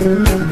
you.